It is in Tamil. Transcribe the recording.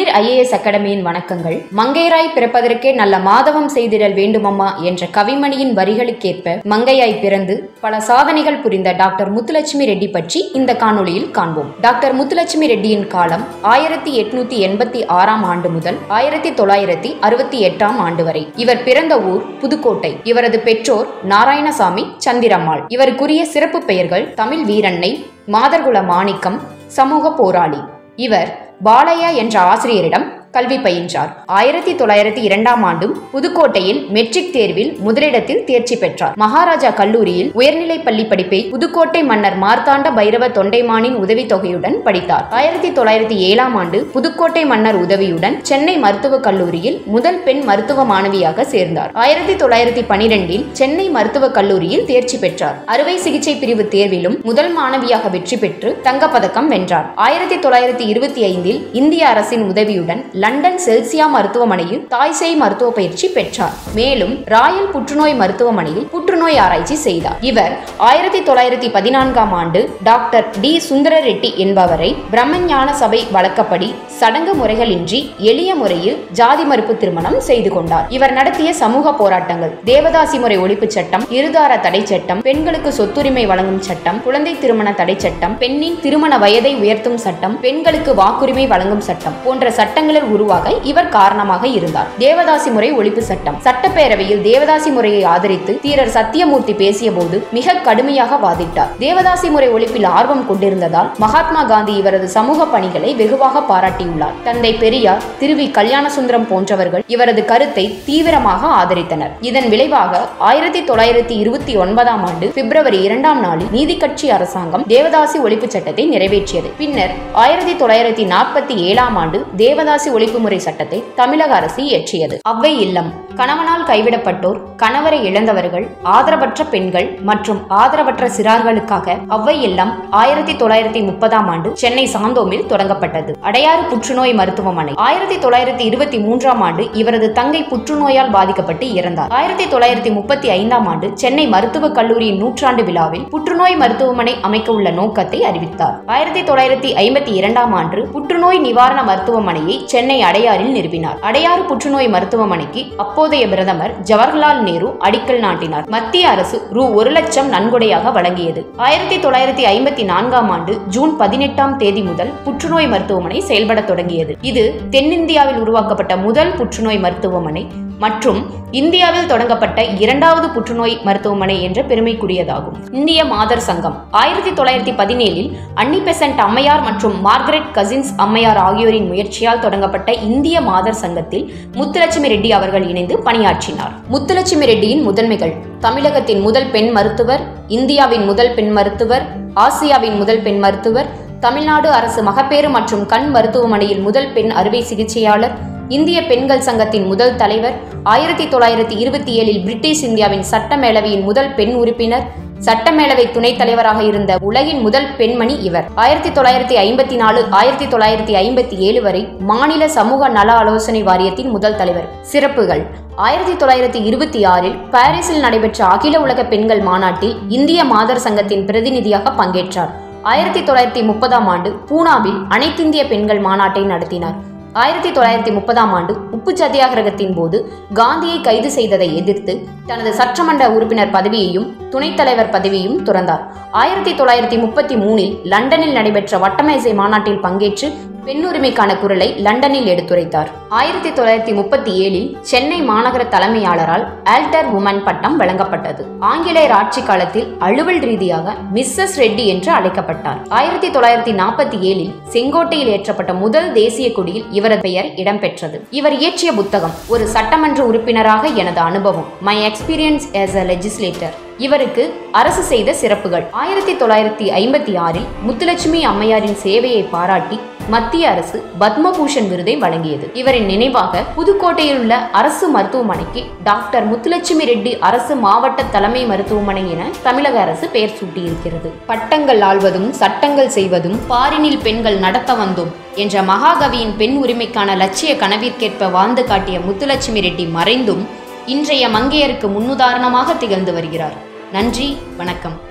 குளிர் ஐஏஎஸ் அகாடமியின் வணக்கங்கள். மங்கையராய் பிறப்பதற்கே நல்ல மாதவம் செய்திடல் வேண்டுமம்மா என்ற கவிமணியின் வரிகளுக்கேற்ப மங்கையாய் பிறந்து பல சாதனைகள் புரிந்த டாக்டர் முத்துலட்சுமி ரெட்டி பற்றி இந்த காணொளியில் காண்போம். டாக்டர் முத்துலட்சுமி ரெட்டியின் காலம் ஆயிரத்தி எட்நூத்தி எண்பத்தி ஆறாம் ஆண்டு முதல் ஆயிரத்தி தொள்ளாயிரத்தி அறுபத்தி எட்டாம் ஆண்டு வரை. இவர் பிறந்த ஊர் புதுக்கோட்டை. இவரது பெற்றோர் நாராயணசாமி சந்திரம்மாள். இவருக்குரிய சிறப்பு பெயர்கள் தமிழ் வீரன்னை மாதர்குல மாணிக்கம் சமூக போராளி. இவர் பாலையா என்ற ஆசிரியரிடம் கல்வி பயின்றார். ஆயிரத்தி தொள்ளாயிரத்தி இரண்டாம் ஆண்டும் புதுக்கோட்டையில் மெட்ரிக் தேர்வில் முதலிடத்தில் தேர்ச்சி பெற்றார். மகாராஜா கல்லூரியில் உயர்நிலைப் பள்ளி படிப்பை புதுக்கோட்டை மன்னர் மார்த்தாண்ட பைரவ தொண்டைமானின் உதவித்தொகையுடன் படித்தார். ஆயிரத்தி தொள்ளாயிரத்தி ஏழாம் ஆண்டு புதுக்கோட்டை மன்னர் உதவியுடன் சென்னை மருத்துவக் கல்லூரியில் முதல் பெண் மருத்துவ மாணவியாக சேர்ந்தார். ஆயிரத்தி தொள்ளாயிரத்தி பனிரெண்டில் சென்னை மருத்துவக் கல்லூரியில் தேர்ச்சி பெற்றார். அறுவை சிகிச்சை பிரிவு தேர்விலும் முதல் மாணவியாக வெற்றி பெற்று தங்கப்பதக்கம் வென்றார். ஆயிரத்தி தொள்ளாயிரத்தி இருபத்தி ஐந்தில் இந்திய அரசின் உதவியுடன் லண்டன் செல்சியா மருத்துவமனையில் தாய்சேய் மருத்துவ பயிற்சி பெற்றார். மேலும் ராயல் புற்றுநோய் மருத்துவமனையில் புற்றுநோய் ஆராய்ச்சி செய்தார். இவர் ஆயிரத்தி தொள்ளாயிரத்தி பதினான்காம் ஆண்டு டாக்டர் டி. சுந்தர ரெட்டி என்பவரை பிரம்மஞான சபை வழக்கப்படி சடங்கு முறைகளின்றி எளிய முறையில் ஜாதி மறுப்பு திருமணம் செய்து கொண்டார். இவர் நடத்திய சமூக போராட்டங்கள் தேவதாசி முறை ஒழிப்பு சட்டம் இருதார தடை சட்டம் பெண்களுக்கு சொத்துரிமை வழங்கும் சட்டம் குழந்தை திருமண தடை சட்டம் பெண்ணின் திருமண வயதை உயர்த்தும் சட்டம் பெண்களுக்கு வாக்குரிமை வழங்கும் சட்டம் போன்ற சட்டங்களில் உருவாக இவர் காரணமாக இருந்தார். தேவதாசி முறை ஒழிப்பு சட்டம். சட்டப்பேரவையில் தேவதாசி முறையை ஆதரித்து தீரர் சத்தியமூர்த்தி பேசிய போது மிக கடுமையாக வாதிட்டார். தேவதாசி முறை ஒழிப்பில் ஆர்வம் கொண்டிருந்ததால் மகாத்மா காந்தி இவரது சமூக பணிகளை வெகுவாக பாராட்டியுள்ளார். தந்தை பெரியார் திருவி கல்யாணசுந்தரம் போன்றவர்கள் இவரது கருத்தை தீவிரமாக ஆதரித்தனர். இதன் விளைவாக ஆயிரத்தி தொள்ளாயிரத்தி இருபத்தி ஒன்பதாம் ஆண்டு பிப்ரவரி இரண்டாம் நாளில் நீதி கட்சி அரசாங்கம் தேவதாசி ஒழிப்பு சட்டத்தை நிறைவேற்றியது. பின்னர் ஆயிரத்தி தொள்ளாயிரத்தி நாற்பத்தி ஏழாம் ஆண்டு தேவதாசி ஒழிப்பு முறை சட்டத்தை தமிழக அரசு இயற்றியது. அவ்வை இல்லம். கணவனால் கைவிடப்பட்டோர் கணவரை இழந்தவர்கள் ஆதரவற்ற பெண்கள் மற்றும் ஆதரவற்ற சிறார்களுக்காக அவ்வை இல்லம் ஆயிரத்தி தொள்ளாயிரத்தி முப்பதாம் ஆண்டு சென்னை சாந்தோமில் தொடங்கப்பட்டது. அடையாறு புற்றுநோய் மருத்துவமனை. ஆயிரத்தி தொள்ளாயிரத்தி இருபத்தி மூன்றாம் ஆண்டு இவரது தங்கை புற்றுநோயால் பாதிக்கப்பட்டு இறந்தார். ஆயிரத்தி தொள்ளாயிரத்தி முப்பத்தி ஐந்தாம் ஆண்டு சென்னை மருத்துவக் கல்லூரியின் நூற்றாண்டு விழாவில் புற்றுநோய் மருத்துவமனை அமைக்க உள்ள நோக்கத்தை அறிவித்தார். ஆயிரத்தி தொள்ளாயிரத்தி ஐம்பத்தி இரண்டாம் ஆண்டு புற்றுநோய் நிவாரண மருத்துவமனையை சென்னை அடையாறில் நிறுவினார். அடையாறு புற்றுநோய் மருத்துவமனைக்கு அப்போதைய பிரதமர் ஜவஹர்லால் நேரு அடிக்கல் நாட்டினார். மத்திய அரசு ரூ. ஒரு லட்சம் நன்கொடையாக வழங்கியது. ஆயிரத்தி தொள்ளாயிரத்தி ஐம்பத்தி நான்காம் ஆண்டு ஜூன் பதினெட்டாம் தேதி முதல் புற்றுநோய் மருத்துவமனை செயல்பட தொடங்கியது. இது தென்னிந்தியாவில் உருவாக்கப்பட்ட முதல் புற்றுநோய் மருத்துவமனை. மற்றும் இந்தியாவில் தொடங்கப்பட்ட இரண்டாவது புற்றுநோய் மருத்துவமனை என்ற பெருமைக்குரியதாகும். இந்திய மாதர் சங்கம் ஆயிரத்தி தொள்ளாயிரத்தி பதினேழில் அன்னி பெசன்ட் அம்மையார் மற்றும் மார்கரெட் கசின்ஸ் அம்மையார் ஆகியோரின் முயற்சியால் தொடங்கப்பட்ட இந்திய மாதர் சங்கத்தில் முத்துலட்சுமி ரெட்டி அவர்கள் இணைந்து பணியாற்றினார். முத்துலட்சுமி ரெட்டியின் முதன்மைகள் தமிழகத்தின் முதல் பெண் மருத்துவர் இந்தியாவின் முதல் பெண் மருத்துவர் ஆசியாவின் முதல் பெண் மருத்துவர் தமிழ்நாடு அரசு மகப்பேறு மற்றும் கண் மருத்துவமனையில் முதல் பெண் அறுவை சிகிச்சையாளர் இந்திய பெண்கள் சங்கத்தின் முதல் தலைவர் ஆயிரத்தி தொள்ளாயிரத்தி இருபத்தி ஏழில் பிரிட்டிஷ் இந்தியாவின் சட்டமேலவையின் முதல் பெண் உறுப்பினர் சட்டமேலவை துணைத் தலைவராக இருந்த உலகின் முதல் பெண்மணி இவர். ஆயிரத்தி தொள்ளாயிரத்தி ஐம்பத்தி நாலு ஆயிரத்தி தொள்ளாயிரத்தி ஐம்பத்தி ஏழு வரை மாநில சமூக நல ஆலோசனை வாரியத்தின் முதல் தலைவர். சிறப்புகள். ஆயிரத்தி தொள்ளாயிரத்தி இருபத்தி ஆறில் பாரிஸில் நடைபெற்ற அகில உலக பெண்கள் மாநாட்டில் இந்திய மாதர் சங்கத்தின் பிரதிநிதியாக பங்கேற்றார். ஆயிரத்தி தொள்ளாயிரத்தி முப்பதாம் ஆண்டு பூனாவில் அனைத்திந்திய பெண்கள் மாநாட்டை நடத்தினார். ஆயிரத்தி தொள்ளாயிரத்தி முப்பதாம் ஆண்டு உப்பு சத்தியாகிரகத்தின் போது காந்தியை கைது செய்ததை எதிர்த்து தனது சட்டமன்ற உறுப்பினர் பதவியையும் துணைத் தலைவர் பதவியையும் துறந்தார். ஆயிரத்தி தொள்ளாயிரத்தி முப்பத்தி மூணில் லண்டனில் நடைபெற்ற வட்டமேசை மாநாட்டில் பங்கேற்று பெண்ணுரிமைக்கான குரலை லண்டனில் எடுத்துரைத்தார். ஆயிரத்தி தொள்ளாயிரத்தி முப்பத்தி ஏழில் சென்னை மாநகர தலைமையாளரால் ஆல்டர் உமன் பட்டம் வழங்கப்பட்டது. ஆங்கிலேயர் ஆட்சி காலத்தில் அலுவல் ரீதியாக மிஸ்ஸஸ் ரெட்டி என்று அழைக்கப்பட்டார். ஆயிரத்தி தொள்ளாயிரத்தி நாற்பத்தி ஏழில் செங்கோட்டையில் ஏற்றப்பட்ட முதல் தேசிய கொடியில் இவரது பெயர் இடம்பெற்றது. இவர் இயற்றிய புத்தகம் ஒரு சட்டமன்ற உறுப்பினராக எனது அனுபவம். My experience as a legislator இவருக்கு அரசு செய்த சிறப்புகள். ஆயிரத்தி தொள்ளாயிரத்தி ஐம்பத்தி ஆறில் முத்துலட்சுமி அம்மையாரின் சேவையை பாராட்டி மத்திய அரசு பத்மபூஷன் விருதை வழங்கியது. இவரின் நினைவாக புதுக்கோட்டையில் உள்ள அரசு மருத்துவமனைக்கு டாக்டர் முத்துலட்சுமி ரெட்டி அரசு மாவட்ட தலைமை மருத்துவமனை என தமிழக அரசு பெயர் சூட்டியிருக்கிறது. பட்டங்கள் ஆள்வதும் சட்டங்கள் செய்வதும் பாரினில் பெண்கள் நடத்த வந்தோம் என்ற மகாகவியின் பெண் உரிமைக்கான லட்சிய கனவிற்கேற்ப வாழ்ந்து காட்டிய முத்துலட்சுமி ரெட்டி மறைந்தும் இன்றைய மங்கையருக்கு முன்னுதாரணமாக திகழ்ந்து வருகிறார். நன்றி வணக்கம்.